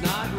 It's not